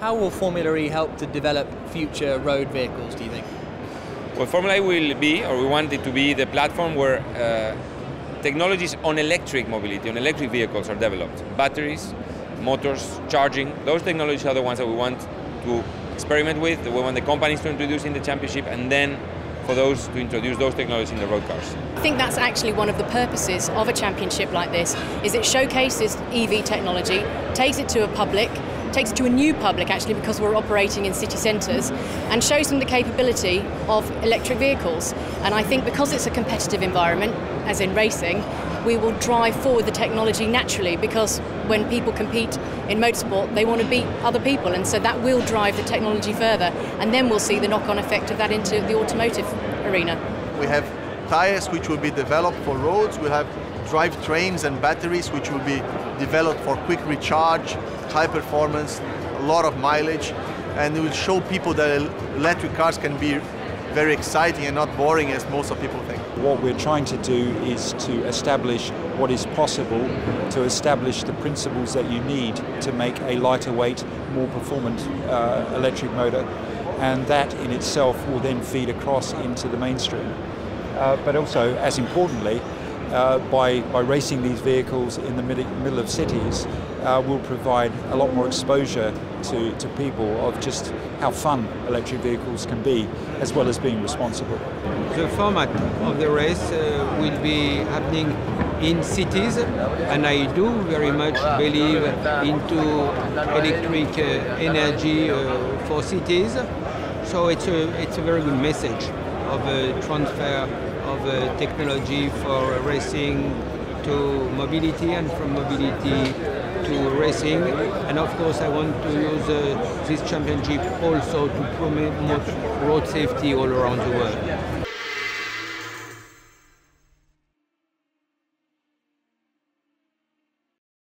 How will Formula E help to develop future road vehicles, do you think? Well, Formula E will be, or we want it to be, the platform where uh, technologies on electric mobility, on electric vehicles are developed. Batteries, motors, charging, those technologies are the ones that we want to experiment with, we want the companies to introduce in the championship, and then for those to introduce those technologies in the road cars. I think that's actually one of the purposes of a championship like this, is it showcases EV technology, takes it to a public, takes it to a new public actually because we're operating in city centres and shows them the capability of electric vehicles. And I think because it's a competitive environment, as in racing, we will drive forward the technology naturally because when people compete in motorsport, they want to beat other people, and so that will drive the technology further. And then we'll see the knock on effect of that into the automotive arena. We have tires which will be developed for roads, we have drive trains and batteries which will be developed for quick recharge, high performance, a lot of mileage, and it will show people that electric cars can be very exciting and not boring as most of people think. What we're trying to do is to establish what is possible, to establish the principles that you need to make a lighter weight, more performant uh, electric motor, and that in itself will then feed across into the mainstream. Uh, but also, as importantly, uh, by, by racing these vehicles in the mid middle of cities uh, will provide a lot more exposure to, to people of just how fun electric vehicles can be, as well as being responsible. The format of the race uh, will be happening in cities, and I do very much believe into electric uh, energy uh, for cities. So it's a, it's a very good message of a transfer of uh, technology for racing to mobility and from mobility to racing. And of course, I want to use uh, this championship also to promote road safety all around the world.